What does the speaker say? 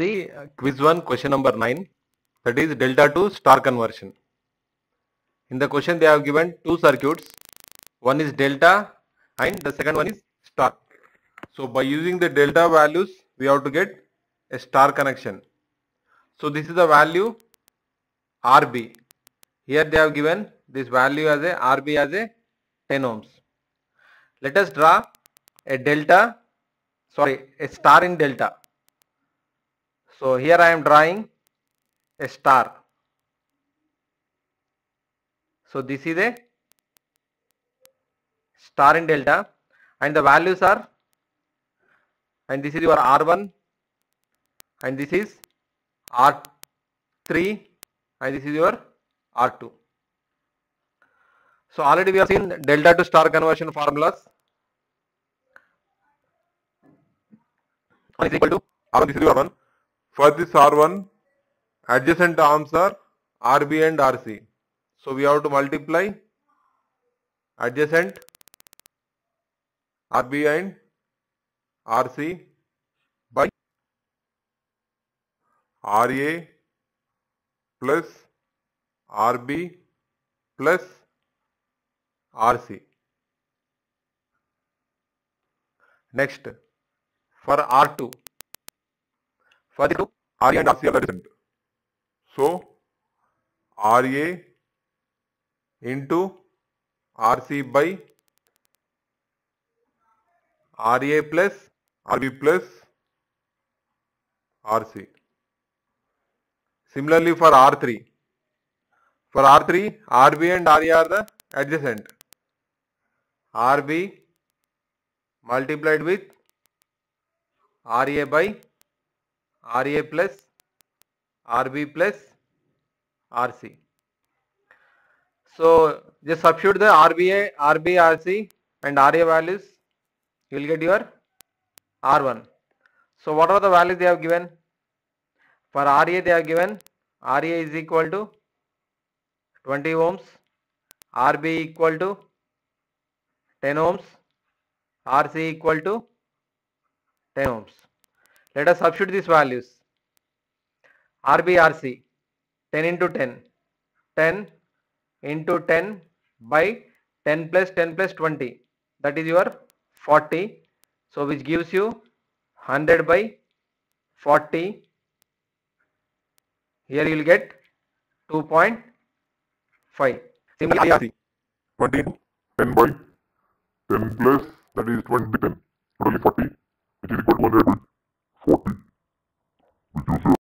See uh, quiz 1 question number 9 that is delta to star conversion. In the question they have given two circuits one is delta and the second one is star. So by using the delta values we have to get a star connection. So this is the value RB. Here they have given this value as a RB as a 10 ohms. Let us draw a delta sorry a star in delta. So here I am drawing a star. So this is a star in delta and the values are and this is your R1 and this is R3 and this is your R2. So already we have seen delta to star conversion formulas. One is equal to R1 this is your R1. For this R1, adjacent arms are RB and RC. So we have to multiply adjacent RB and RC by RA plus RB plus RC. next for R2 two RA and are adjacent. So RA into RC by RA plus RB plus RC. Similarly for R3. For R3, RB and RA are the adjacent. RB multiplied with RA by RA plus RB plus RC. So just substitute the RBA, RB, RC and RA values. You will get your R1. So what are the values they have given? For RA they have given RA is equal to 20 ohms, RB equal to 10 ohms, RC equal to 10 ohms. Let us substitute these values. RBRC 10 into 10, 10 into 10 by 10 plus 10 plus 20 that is your 40 so which gives you 100 by 40 here you will get 2.5 Similarly, RC 20 10 by 10 plus that is 20 10 totally 40 which is equal to 100 forte. Porque você